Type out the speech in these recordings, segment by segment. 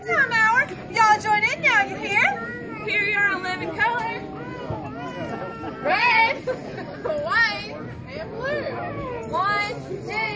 bedtime hour. Y'all join in now, you hear? Here you are in living. Red, white, and blue. One, two.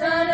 Sarah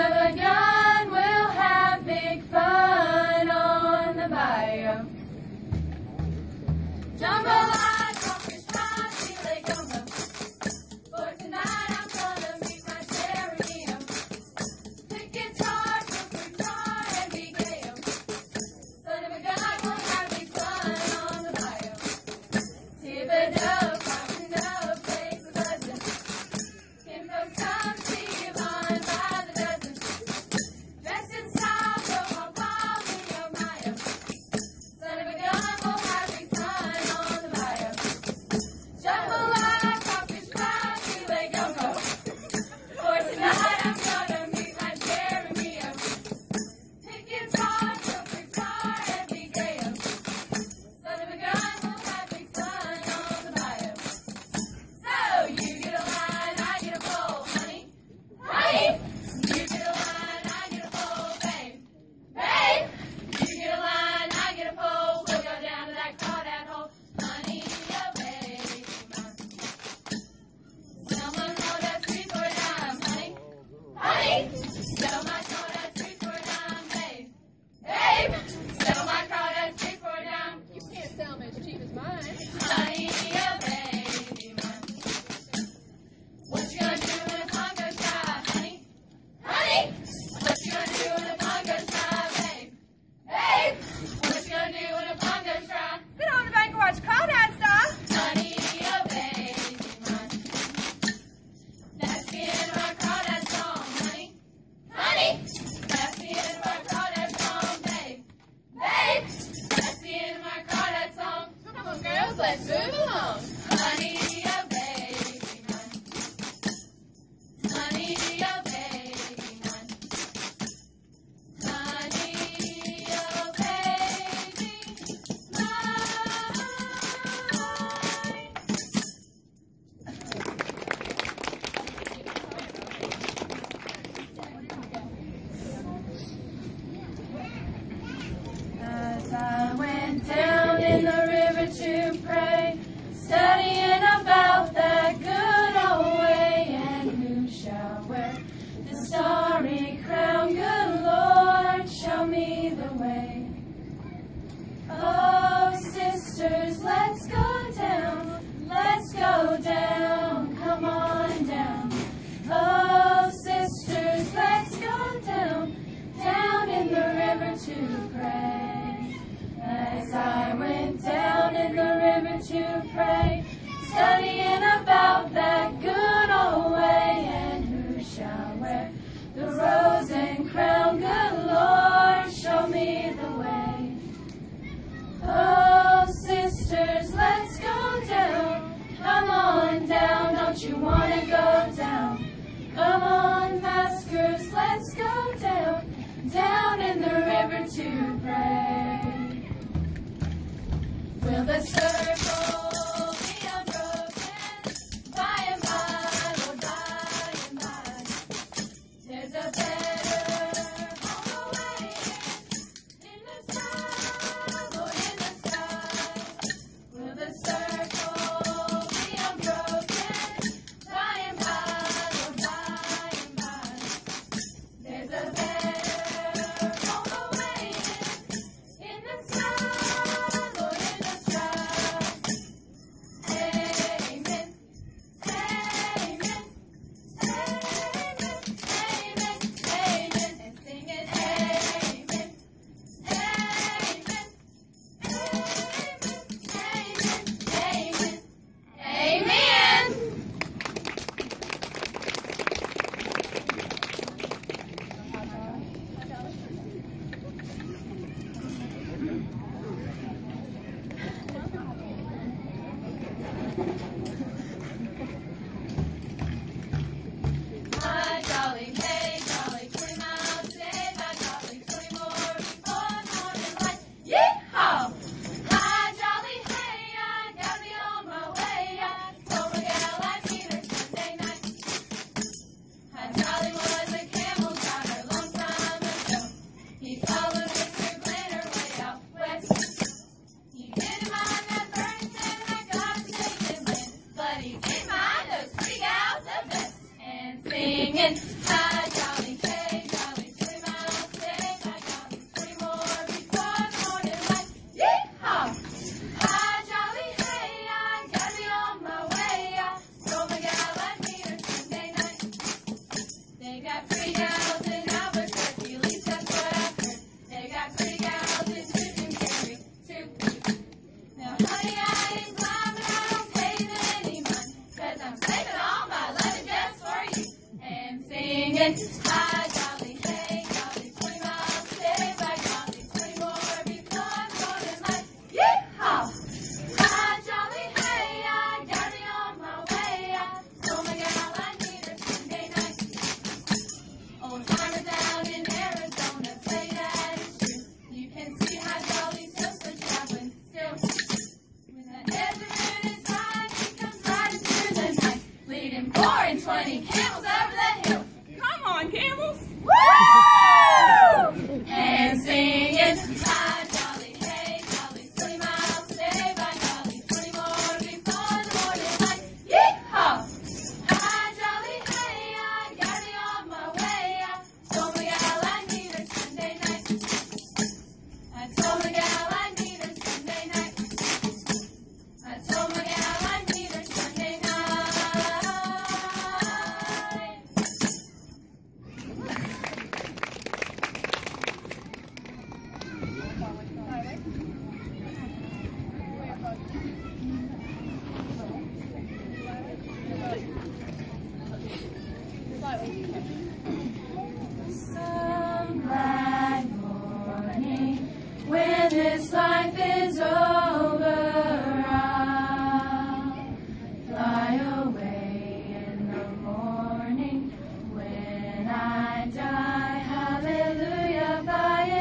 girls, let's move. to pray. to pray. Will the circle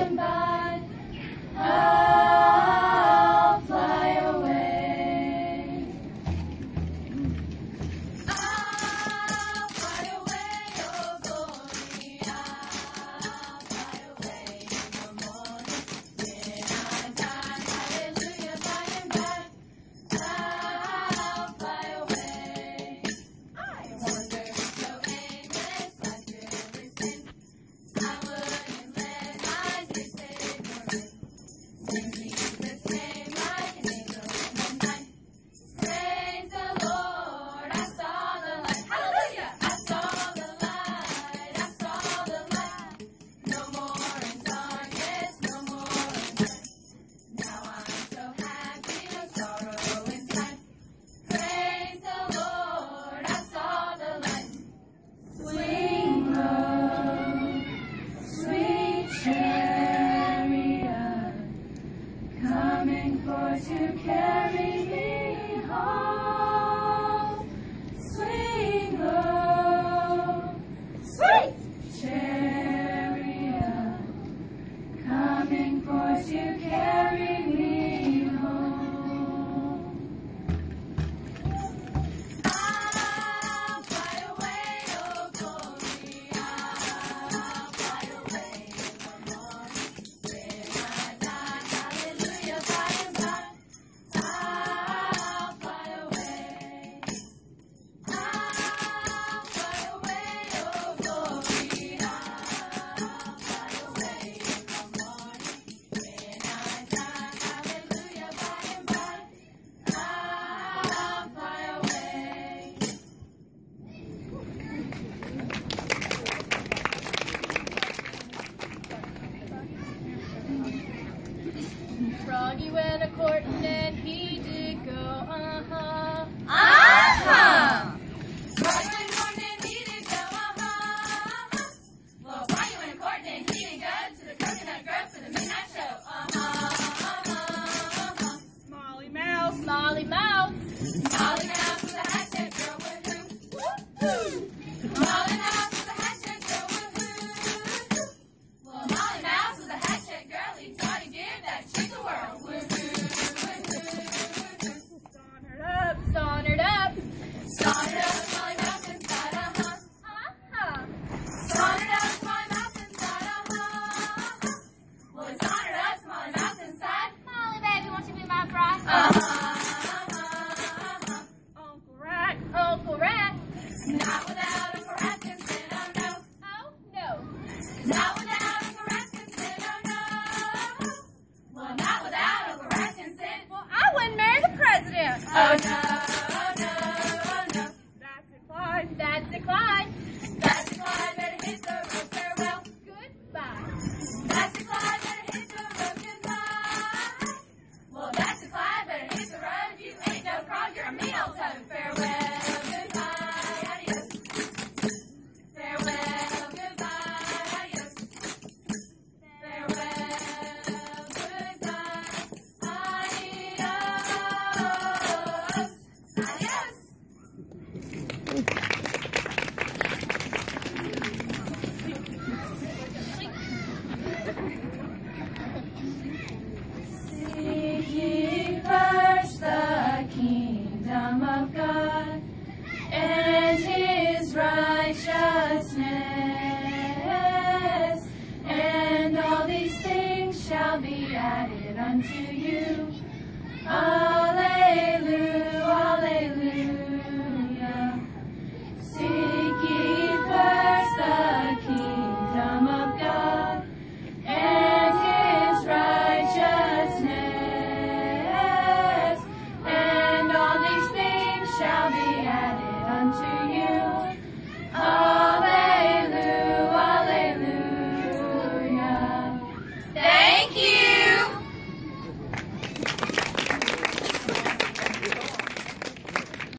and by. I'll